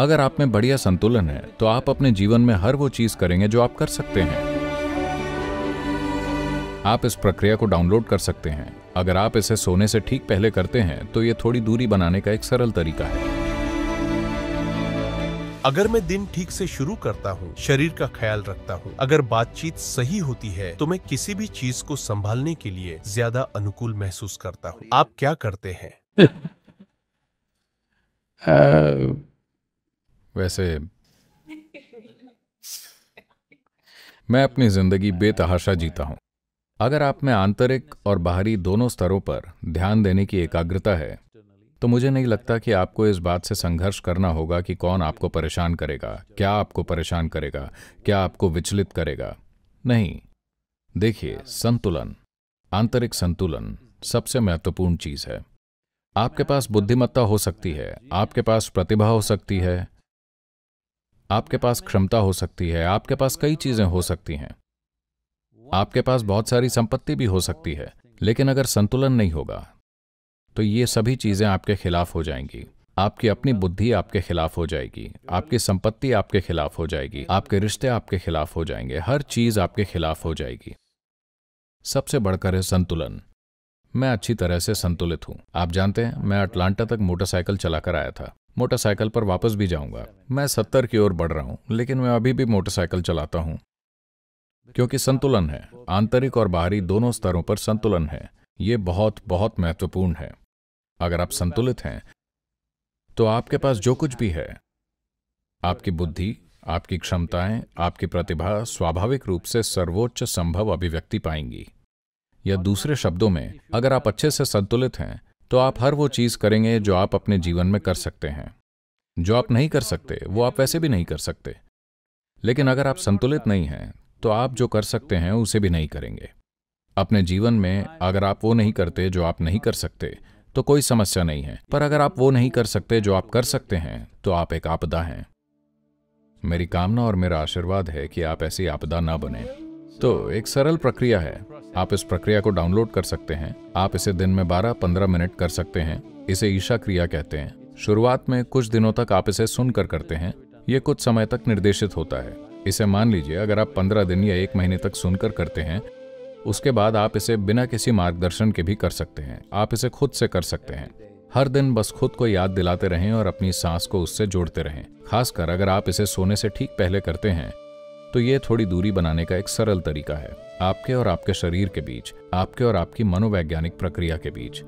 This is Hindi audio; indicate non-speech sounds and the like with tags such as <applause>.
अगर आप में बढ़िया संतुलन है तो आप अपने जीवन में हर वो चीज़ करेंगे जो आप कर सकते हैं। आप इस प्रक्रिया को डाउनलोड कर सकते हैं। अगर आप इसे सोने से ठीक पहले करते हैं तो ये थोड़ी दूरी बनाने का एक सरल तरीका है। अगर मैं दिन ठीक से शुरू करता हूँ शरीर का ख्याल रखता हूँ अगर बातचीत सही होती है तो मैं किसी भी चीज़ को संभालने के लिए ज़्यादा अनुकूल महसूस करता हूँ। आप क्या करते हैं? <laughs> Uh, वैसे मैं अपनी ज़िंदगी बेतहाशा जीता हूँ। अगर आप में आंतरिक और बाहरी दोनों स्तरों पर ध्यान देने की एकाग्रता है तो मुझे नहीं लगता कि आपको इस बात से संघर्ष करना होगा कि कौन आपको परेशान करेगा, क्या आपको परेशान करेगा, क्या आपको विचलित करेगा। नहीं। देखिए, संतुलन, आंतरिक संतुलन सबसे महत्वपूर्ण चीज़ है। आपके पास बुद्धिमत्ता हो सकती है, आपके पास प्रतिभा हो सकती है आपके पास क्षमता हो सकती है, आपके पास कई चीज़ें हो सकती हैं। आपके पास बहुत सारी संपत्ति भी हो सकती है, लेकिन अगर संतुलन नहीं होगा तो ये सभी चीज़ें आपके खिलाफ हो जाएँगी। आपकी अपनी बुद्धि आपके खिलाफ हो जाएगी, आपकी संपत्ति आपके खिलाफ हो जाएगी, आपके रिश्ते आपके खिलाफ हो जाएँगे, हर चीज़ आपके खिलाफ हो जाएगी। सबसे बढ़कर है संतुलन। मैं अच्छी तरह से संतुलित हूँ। आप जानते हैं, मैं अटलांटा तक मोटरसाइकिल चलाकर आया था। मोटरसाइकिल पर वापस भी जाऊँगा। मैं सत्तर की ओर बढ़ रहा हूँ, लेकिन मैं अभी भी मोटरसाइकिल चलाता हूँ। क्योंकि संतुलन है, आंतरिक और बाहरी दोनों स्तरों पर संतुलन है। ये बहुत बहुत महत्वपूर्ण है। अगर आप संतुलित हैं तो आपके पास जो कुछ भी है, आपकी बुद्धि, आपकी क्षमताएँ, आपकी प्रतिभा स्वाभाविक रूप से सर्वोच्च संभव अभिव्यक्ति पाएँगी। या दूसरे शब्दों में, अगर आप अच्छे से संतुलित हैं तो आप हर वो चीज़ करेंगे जो आप अपने जीवन में कर सकते हैं। जो आप नहीं कर सकते, वो आप वैसे भी नहीं कर सकते। लेकिन अगर आप संतुलित नहीं हैं तो आप जो कर सकते हैं, उसे भी नहीं करेंगे। अपने जीवन में अगर आप वो नहीं करते जो आप नहीं कर सकते तो कोई समस्या नहीं है। पर अगर आप वो नहीं कर सकते जो आप कर सकते हैं तो आप एक आपदा हैं। मेरी कामना और मेरा आशीर्वाद है कि आप ऐसी आपदा ना बने। तो एक सरल प्रक्रिया है। आप इस प्रक्रिया को डाउनलोड कर सकते हैं। आप इसे दिन में 12-15 मिनट कर सकते हैं। इसे ईशा क्रिया कहते हैं। शुरुआत में कुछ दिनों तक आप इसे सुनकर करते हैं। ये कुछ समय तक निर्देशित होता है। इसे मान लीजिए, अगर आप 15 दिन या एक महीने तक सुनकर करते हैं, उसके बाद आप इसे बिना किसी मार्गदर्शन के भी कर सकते हैं। आप इसे खुद से कर सकते हैं। हर दिन बस खुद को याद दिलाते रहें और अपनी सांस को उससे जोड़ते रहें। खासकर अगर आप इसे सोने से ठीक पहले करते हैं तो ये थोड़ी दूरी बनाने का एक सरल तरीका है, आपके और आपके शरीर के बीच, आपके और आपकी मनोवैज्ञानिक प्रक्रिया के बीच।